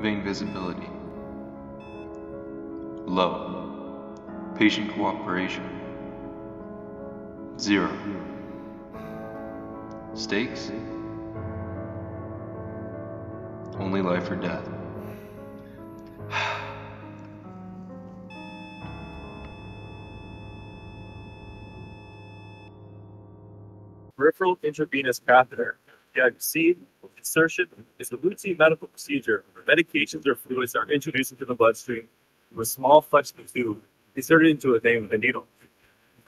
Vein visibility. Low. Patient cooperation. Zero. Stakes? Only life or death. Peripheral intravenous catheter, PIVC, insertion is a routine medical procedure where medications or fluids are introduced into the bloodstream through a small flexible tube inserted into a vein with a needle.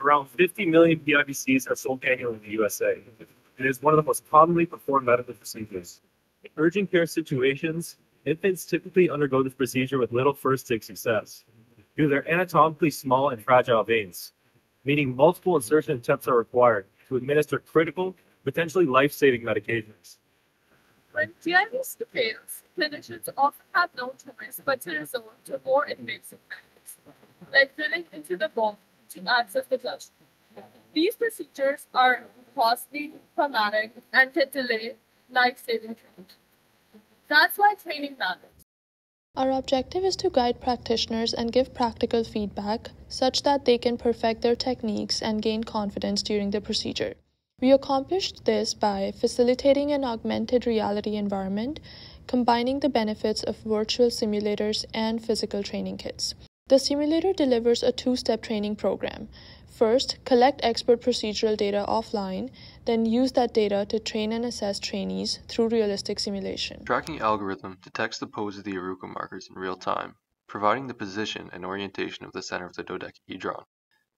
Around 50 million PIVCs are sold annually in the USA. It is one of the most commonly performed medical procedures. In urgent care situations, infants typically undergo this procedure with little first stick success due to their anatomically small and fragile veins, meaning multiple insertion attempts are required to administer critical, potentially life-saving medications. When PIVs fails, clinicians often have no choice but to resort to more invasive methods, like drilling into the bone to access the bloodstream. These procedures are costly, traumatic, and can delay life-saving treatment. That's why training matters. Our objective is to guide practitioners and give practical feedback such that they can perfect their techniques and gain confidence during the procedure. We accomplished this by facilitating an augmented reality environment, combining the benefits of virtual simulators and physical training kits. The simulator delivers a two step training program. First, collect expert procedural data offline, then use that data to train and assess trainees through realistic simulation. Tracking algorithm detects the pose of the ArUco markers in real time, providing the position and orientation of the center of the dodecahedron.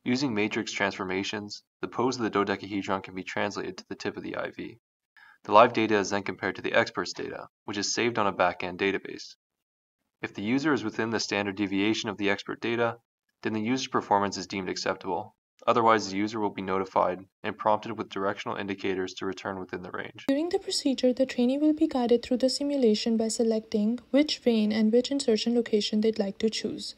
Using matrix transformations, the pose of the dodecahedron can be translated to the tip of the IV. The live data is then compared to the expert's data, which is saved on a backend database. If the user is within the standard deviation of the expert data, then the user's performance is deemed acceptable. Otherwise, the user will be notified and prompted with directional indicators to return within the range. During the procedure, the trainee will be guided through the simulation by selecting which vein and which insertion location they'd like to choose.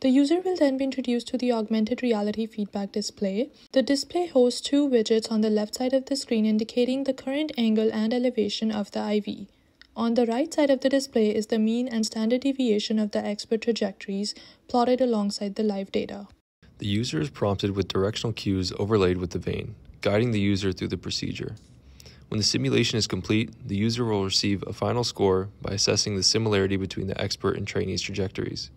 The user will then be introduced to the augmented reality feedback display. The display hosts two widgets on the left side of the screen indicating the current angle and elevation of the IV. On the right side of the display is the mean and standard deviation of the expert trajectories plotted alongside the live data. The user is prompted with directional cues overlaid with the vein, guiding the user through the procedure. When the simulation is complete, the user will receive a final score by assessing the similarity between the expert and trainee's trajectories.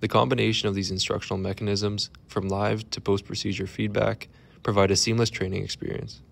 The combination of these instructional mechanisms, from live to post procedure feedback, provide a seamless training experience.